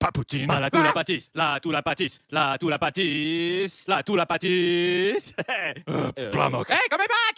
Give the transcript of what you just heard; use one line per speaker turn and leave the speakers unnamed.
Paputine
Ah, la tout la pâtisse, la tout la pâtisse, la tout la pâtisse, la tout la pâtisse.
Plamok
Hey, come back!